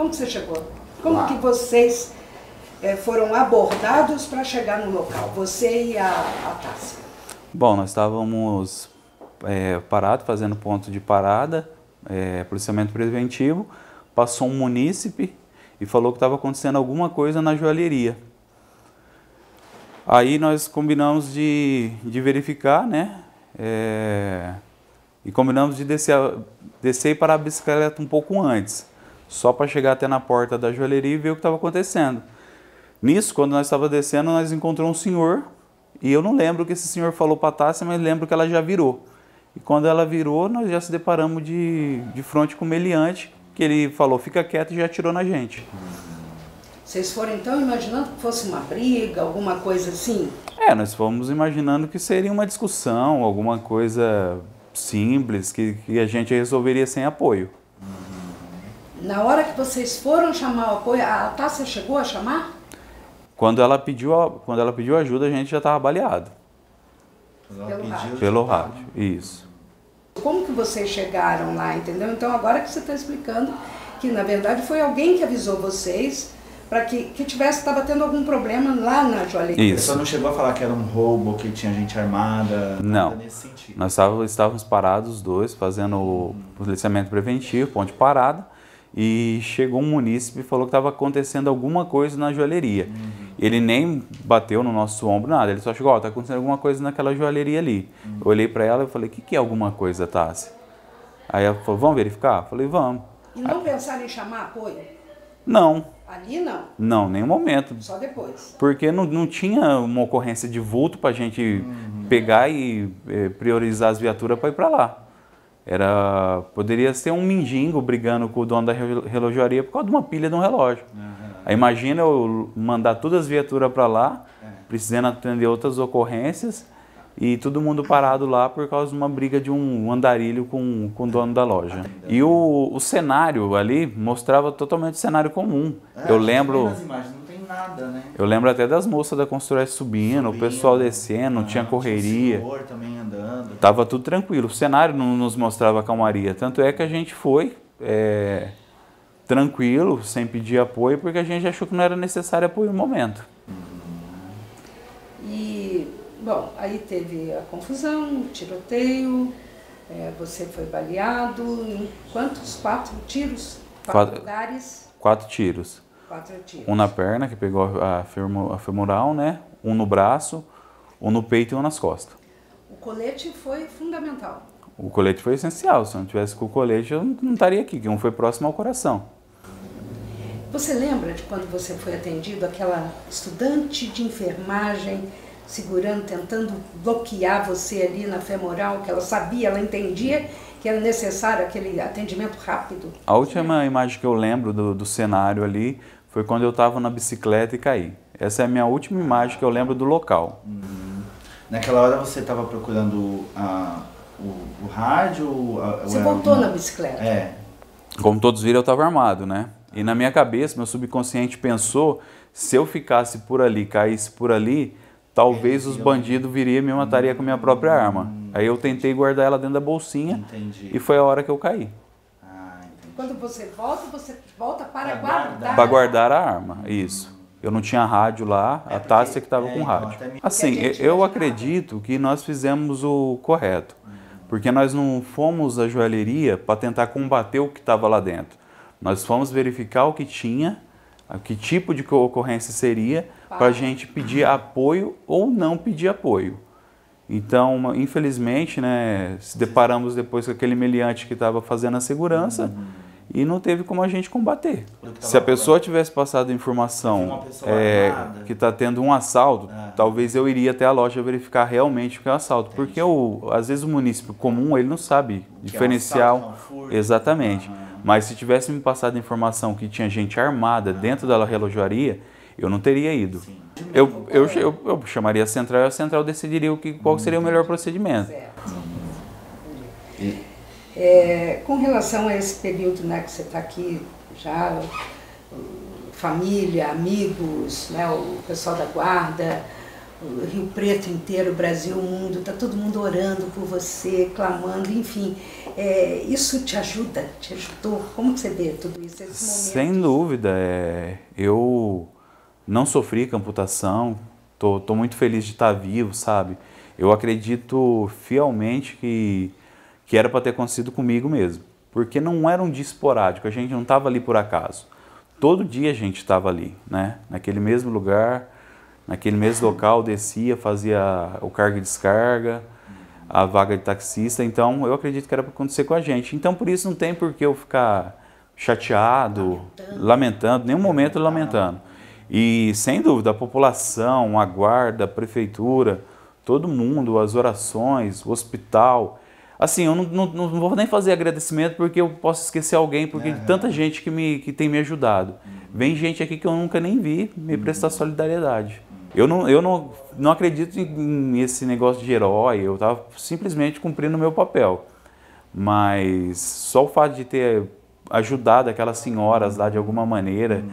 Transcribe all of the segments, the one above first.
Como que você chegou? Como que vocês é, foram abordados para chegar no local? Você e a, a Tássia? Bom, nós estávamos é, parados, fazendo ponto de parada, é, policiamento preventivo. Passou um munícipe e falou que estava acontecendo alguma coisa na joalheria. Aí nós combinamos de, de verificar, né? É, e combinamos de descer, descer e parar a bicicleta um pouco antes, só para chegar até na porta da joalheria e ver o que estava acontecendo. Nisso, quando nós estávamos descendo, nós encontramos um senhor, e eu não lembro o que esse senhor falou para a Tássia, mas lembro que ela já virou. E quando ela virou, nós já se deparamos de, de frente com o meliante, que ele falou, fica quieto e já atirou na gente. Vocês foram então imaginando que fosse uma briga, alguma coisa assim? É, nós fomos imaginando que seria uma discussão, alguma coisa simples, que, que a gente resolveria sem apoio. Na hora que vocês foram chamar o apoio, a Tássia chegou a chamar? Quando ela pediu, quando ela pediu ajuda, a gente já estava baleado. Pelo rádio. Pelo rádio, isso. Como que vocês chegaram lá, entendeu? Então agora que você está explicando que na verdade foi alguém que avisou vocês para que, que tivesse, estava tendo algum problema lá na joalheria. Você Isso. só não chegou a falar que era um roubo, que tinha gente armada, Não. nada nesse sentido. Nós estávamos, estávamos parados os dois, fazendo o policiamento preventivo, ponte parada, e chegou um munícipe e falou que estava acontecendo alguma coisa na joalheria. Ele nem bateu no nosso ombro, nada, ele só chegou, ó, tá acontecendo alguma coisa naquela joalheria ali. Eu olhei para ela e falei, o que, que é alguma coisa, Tássia? Aí ela falou, vamos verificar? Eu falei, vamos. E não pensaram em chamar apoio? Não, Ali não, não, nenhum momento. só depois. Porque não, não tinha uma ocorrência de vulto para a gente pegar e eh, priorizar as viaturas para ir para lá. Era, poderia ser um mendigo brigando com o dono da relo- relojoaria por causa de uma pilha de um relógio. Aí imagina eu mandar todas as viaturas para lá, precisando atender outras ocorrências e todo mundo parado lá por causa de uma briga de um andarilho com, com o dono da loja. E o, o cenário ali mostrava totalmente o cenário comum. É, eu lembro... nas imagens, não tem nada, né? Eu lembro até das moças da construção subindo, o Subindo, pessoal descendo, não tinha ah, correria. Tinha senhor também andando. Tava tudo tranquilo. O cenário não nos mostrava calmaria. Tanto é que a gente foi é, tranquilo, sem pedir apoio, porque a gente achou que não era necessário apoio no momento. E, bom, aí teve a confusão, o tiroteio, é, você foi baleado, em quantos? Quatro tiros? Quatro, Quatro. lugares, Quatro tiros. quatro tiros. Um na perna, que pegou a, a femoral, né? Um no braço, um no peito e um nas costas. O colete foi fundamental. O colete foi essencial. Se eu não tivesse com o colete, eu não estaria aqui, que um foi próximo ao coração. Você lembra de quando você foi atendido, aquela estudante de enfermagem segurando, tentando bloquear você ali na femoral, que ela sabia, ela entendia que era necessário aquele atendimento rápido? A última imagem que eu lembro do, do cenário ali foi quando eu estava na bicicleta e caí. Essa é a minha última imagem que eu lembro do local. Naquela hora você estava procurando a, o, o rádio? a- Você voltou alguma- na bicicleta? É. Como todos viram, eu estava armado, né? E na minha cabeça, meu subconsciente pensou, se eu ficasse por ali, caísse por ali, talvez os bandidos viriam e me matariam com a minha própria arma. Aí eu tentei guardar ela dentro da bolsinha Entendi. e foi a hora que eu caí. Ah, entendi. Quando você volta, você volta para guardar. guardar. Para guardar a arma, isso. Eu não tinha rádio lá, É a Tássia que estava é, com então, rádio. me- Assim, eu acredito que nós fizemos o correto. Porque nós não fomos à joalheria para tentar combater o que estava lá dentro. Nós fomos verificar o que tinha, que tipo de ocorrência seria, para a gente pedir apoio ou não pedir apoio. Então, infelizmente, né, se deparamos depois com aquele meliante que estava fazendo a segurança e não teve como a gente combater. Se a pessoa tivesse passado informação é, que está tendo um assalto, Ah. talvez eu iria até a loja verificar realmente o que é um assalto. Porque o, às vezes o município comum ele não sabe Que é um diferencial. assalto, é um furto. Exatamente. Aham. Mas se tivesse me passado informação que tinha gente armada dentro da relojoaria, eu não teria ido. Sim. Eu, eu, eu, eu chamaria a central e a central decidiria o que, qual seria o melhor procedimento. Certo. E- É, com relação a esse período né, que você está aqui, já família, amigos, né, o pessoal da guarda, o Rio Preto inteiro, Brasil, mundo, está todo mundo orando por você, clamando, enfim. É, isso te ajuda? Te ajudou? Como você vê tudo isso? Sem dúvida. É, eu não sofri com amputação, tô, muito feliz de estar vivo, sabe? Eu acredito fielmente que, que era para ter acontecido comigo mesmo. Porque não era um dia esporádico, a gente não estava ali por acaso. Todo dia a gente estava ali, né? Naquele mesmo lugar, naquele mesmo local, descia, fazia o carga e descarga, a vaga de taxista. Então, eu acredito que era para acontecer com a gente. Então, por isso não tem por que eu ficar chateado, lamentando, lamentando nenhum momento lamentando. E, sem dúvida, a população, a guarda, a prefeitura, todo mundo, as orações, o hospital. Assim, eu não, não, não vou nem fazer agradecimento porque eu posso esquecer alguém, porque uhum. tanta gente que, me, que tem me ajudado. Vem gente aqui que eu nunca nem vi me prestar solidariedade. Eu não, eu não, não acredito nesse negócio de herói, eu estava simplesmente cumprindo o meu papel. Mas só o fato de ter ajudado aquelas senhoras lá de alguma maneira,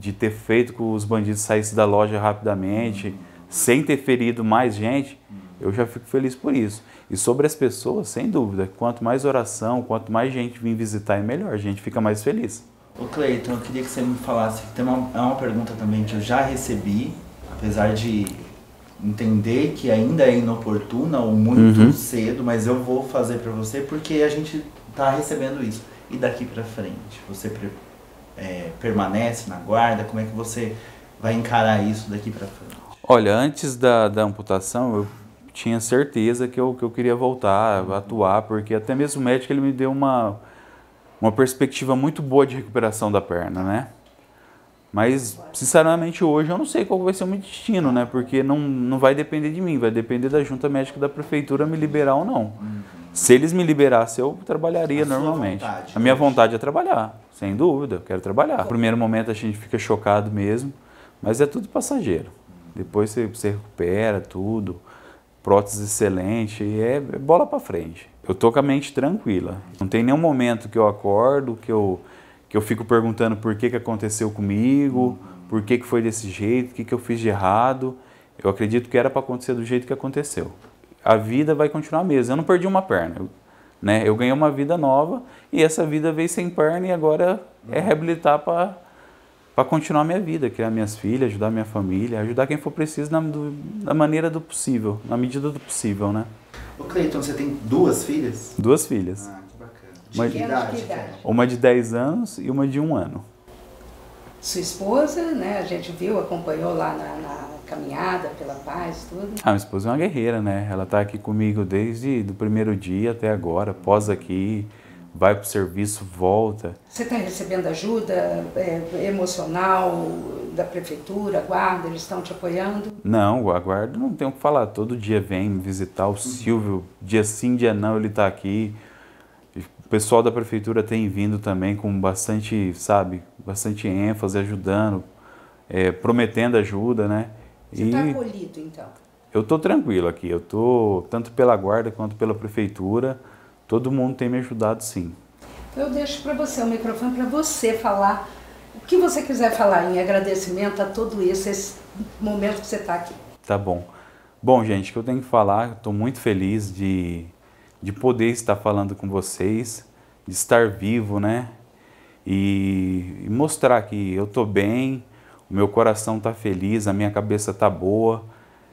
de ter feito com os bandidos saíssem da loja rapidamente, sem ter ferido mais gente, eu já fico feliz por isso. E sobre as pessoas, sem dúvida, quanto mais oração, quanto mais gente vir visitar, é melhor, a gente fica mais feliz. Ô Cleiton, eu queria que você me falasse, tem uma, é uma pergunta também que eu já recebi, apesar de entender que ainda é inoportuna ou muito uhum. cedo, mas eu vou fazer para você porque a gente está recebendo isso. E daqui para frente, você é, permanece na guarda? Como é que você vai encarar isso daqui para frente? Olha, antes da, da amputação, eu tinha certeza que eu, que eu queria voltar a atuar, porque até mesmo o médico ele me deu uma, uma perspectiva muito boa de recuperação da perna, né? Mas, sinceramente, hoje eu não sei qual vai ser o meu destino, né? Porque não, não vai depender de mim, vai depender da junta médica da prefeitura me liberar ou não. Se eles me liberassem, eu trabalharia a normalmente. Vontade, a minha vontade é trabalhar, sem dúvida, eu quero trabalhar. No primeiro momento a gente fica chocado mesmo, mas é tudo passageiro. Depois você, você recupera tudo, prótese excelente, e é, bola para frente. Eu tô com a mente tranquila. Não tem nenhum momento que eu acordo, que eu, que eu fico perguntando por que, que aconteceu comigo, por que, que foi desse jeito, o que, que eu fiz de errado. Eu acredito que era para acontecer do jeito que aconteceu. A vida vai continuar mesmo. Eu não perdi uma perna. Eu, né? eu ganhei uma vida nova e essa vida veio sem perna e agora é reabilitar para para continuar minha vida, criar minhas filhas, ajudar minha família, ajudar quem for preciso na, do, da maneira do possível, na medida do possível, né? Ô Cleiton, você tem duas filhas? Duas filhas. Ah, que bacana. De uma, que idade? idade? Uma de 10 anos e uma de um ano. Sua esposa, né, a gente viu, acompanhou lá na, na caminhada pela paz, tudo. Ah, minha esposa é uma guerreira, né? Ela está aqui comigo desde o primeiro dia até agora, pós aqui, vai para o serviço, volta. Você está recebendo ajuda é, emocional da prefeitura, guarda, eles estão te apoiando? Não, a guarda não tem o que falar, todo dia vem me visitar, o Silvio, dia sim, dia não, ele está aqui. O pessoal da prefeitura tem vindo também com bastante, sabe, bastante ênfase, ajudando, é, prometendo ajuda, né? Você está acolhido, então? Eu estou tranquilo aqui, eu estou tanto pela guarda quanto pela prefeitura, todo mundo tem me ajudado sim. Eu deixo para você o microfone para você falar o que você quiser falar em agradecimento a todo isso, esse momento que você está aqui. Tá bom. Bom, gente, o que eu tenho que falar, estou muito feliz de, de poder estar falando com vocês, de estar vivo, né? E, e mostrar que eu estou bem, o meu coração está feliz, a minha cabeça está boa.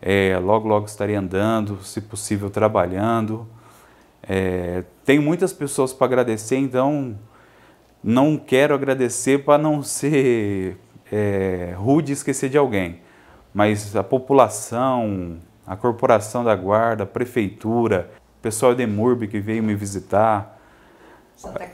É, logo, logo estarei andando, se possível trabalhando, é, tem muitas pessoas para agradecer, então não quero agradecer para não ser é, rude e esquecer de alguém. Mas a população, a corporação da guarda, a prefeitura, o pessoal de Murb que veio me visitar,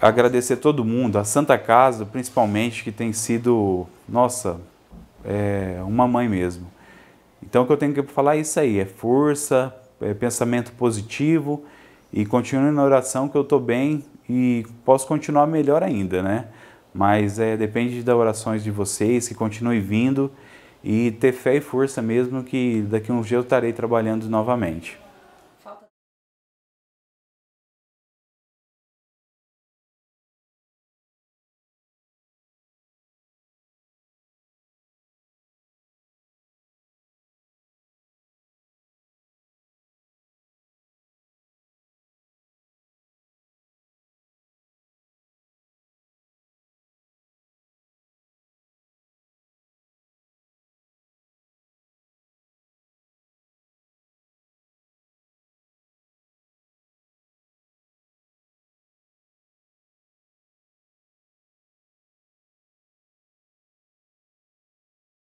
agradecer todo mundo, a Santa Casa principalmente, que tem sido, nossa, é, uma mãe mesmo. Então o que eu tenho que falar é isso aí, é força, é pensamento positivo e continue na oração que eu estou bem e posso continuar melhor ainda, né? Mas é, depende das orações de vocês, que continue vindo e ter fé e força mesmo que daqui a uns dias eu estarei trabalhando novamente.